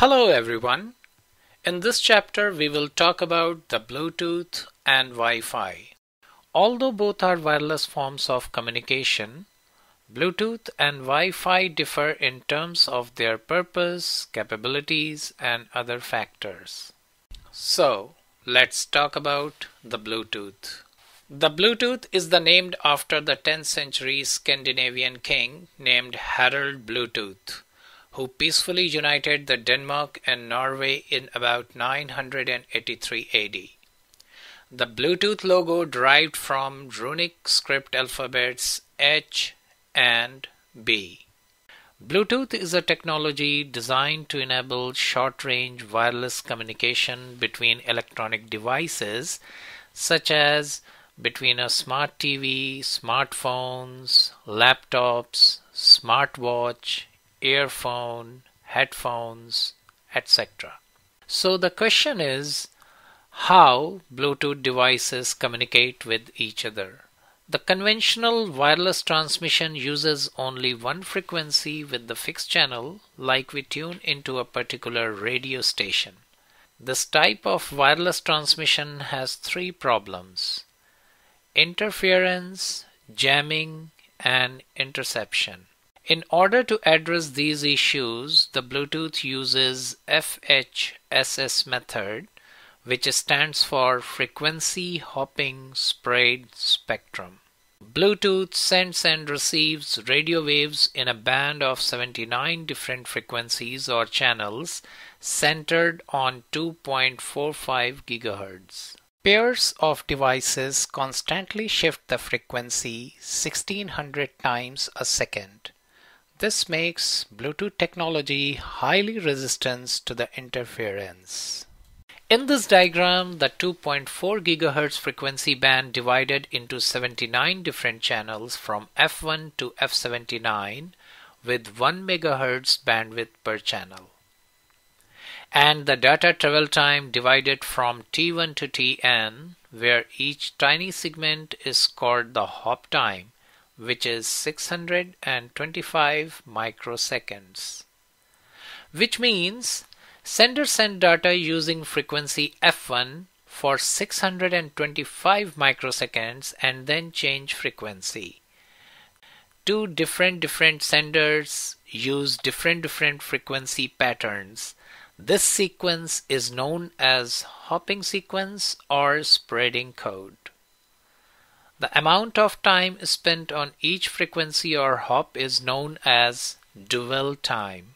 Hello everyone. In this chapter we will talk about the Bluetooth and Wi-Fi. Although both are wireless forms of communication, Bluetooth and Wi-Fi differ in terms of their purpose, capabilities and other factors. So, let's talk about the Bluetooth. The Bluetooth is the named after the 10th century Scandinavian king named Harald Bluetooth, who peacefully united the Denmark and Norway in about 983 AD. The Bluetooth logo derived from runic script alphabets H and B. Bluetooth is a technology designed to enable short-range wireless communication between electronic devices such as between a smart TV, smartphones, laptops, smartwatch, earphone, headphones, etc. So the question is how Bluetooth devices communicate with each other. The conventional wireless transmission uses only one frequency with the fixed channel like we tune into a particular radio station. This type of wireless transmission has three problems interference, jamming, and interception. In order to address these issues, the Bluetooth uses FHSS method, which stands for Frequency Hopping Spread Spectrum. Bluetooth sends and receives radio waves in a band of 79 different frequencies or channels centered on 2.45 GHz. Pairs of devices constantly shift the frequency 1600 times a second. This makes Bluetooth technology highly resistant to the interference. In this diagram, the 2.4 GHz frequency band divided into 79 different channels from F1 to F79 with 1 MHz bandwidth per channel and the data travel time divided from T1 to Tn where each tiny segment is called the hop time which is 625 microseconds which means sender send data using frequency f1 for 625 microseconds and then change frequency two different different senders use different different frequency patterns this sequence is known as hopping sequence or spreading code. The amount of time spent on each frequency or hop is known as dwell time.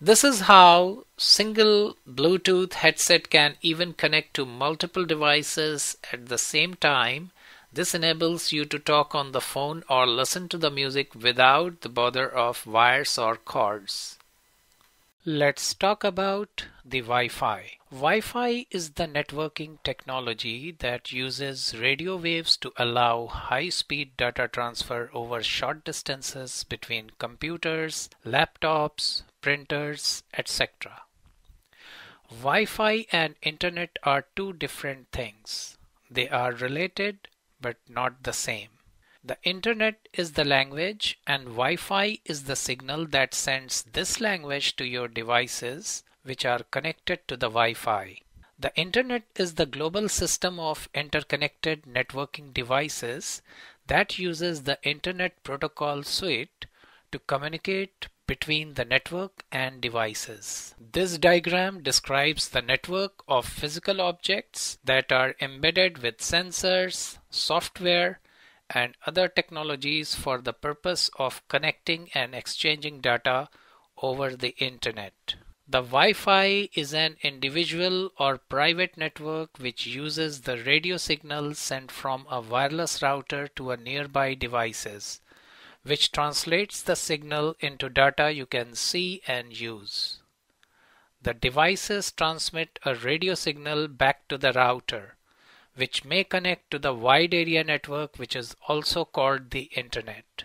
This is how single Bluetooth headset can even connect to multiple devices at the same time. This enables you to talk on the phone or listen to the music without the bother of wires or cords. Let's talk about the Wi-Fi. Wi-Fi is the networking technology that uses radio waves to allow high-speed data transfer over short distances between computers, laptops, printers, etc. Wi-Fi and Internet are two different things. They are related but not the same. The internet is the language and Wi-Fi is the signal that sends this language to your devices which are connected to the Wi-Fi. The internet is the global system of interconnected networking devices that uses the internet protocol suite to communicate between the network and devices. This diagram describes the network of physical objects that are embedded with sensors, software, and other technologies for the purpose of connecting and exchanging data over the internet. The Wi-Fi is an individual or private network which uses the radio signal sent from a wireless router to a nearby devices, which translates the signal into data you can see and use. The devices transmit a radio signal back to the router which may connect to the wide area network which is also called the internet.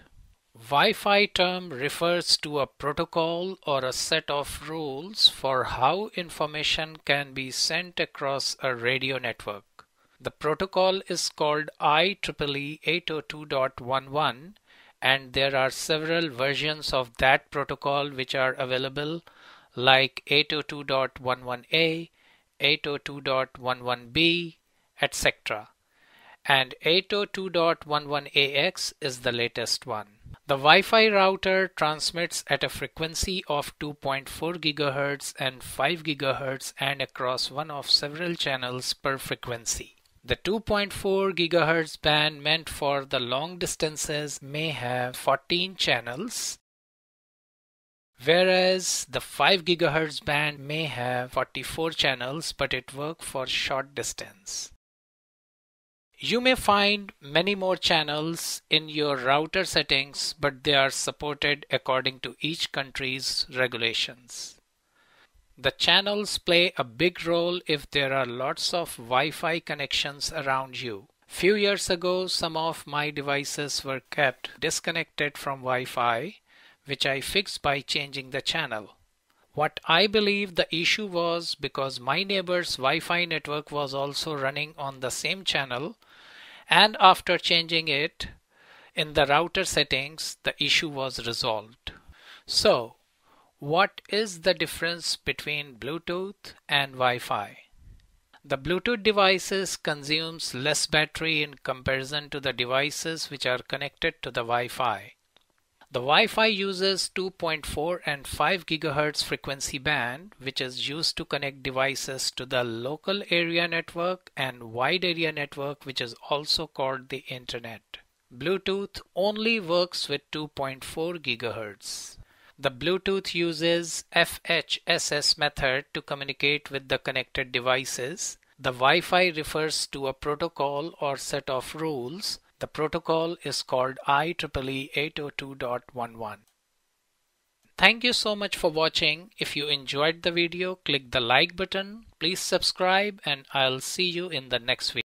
Wi-Fi term refers to a protocol or a set of rules for how information can be sent across a radio network. The protocol is called IEEE 802.11 and there are several versions of that protocol which are available like 802.11a, 802.11b, etc. And 802.11ax is the latest one. The Wi-Fi router transmits at a frequency of 2.4 GHz and 5 GHz and across one of several channels per frequency. The 2.4 GHz band meant for the long distances may have 14 channels, whereas the 5 GHz band may have 44 channels but it works for short distance. You may find many more channels in your router settings, but they are supported according to each country's regulations. The channels play a big role if there are lots of Wi-Fi connections around you. Few years ago, some of my devices were kept disconnected from Wi-Fi, which I fixed by changing the channel. What I believe the issue was because my neighbor's Wi-Fi network was also running on the same channel and after changing it in the router settings the issue was resolved. So what is the difference between Bluetooth and Wi-Fi? The Bluetooth devices consumes less battery in comparison to the devices which are connected to the Wi-Fi. The Wi-Fi uses 2.4 and 5 GHz frequency band which is used to connect devices to the local area network and wide area network which is also called the internet. Bluetooth only works with 2.4 GHz. The Bluetooth uses FHSS method to communicate with the connected devices. The Wi-Fi refers to a protocol or set of rules the protocol is called IEEE 802.11. Thank you so much for watching. If you enjoyed the video, click the like button. Please subscribe and I'll see you in the next video.